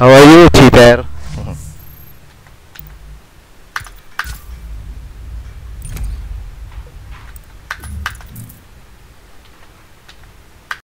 How are you, cheater?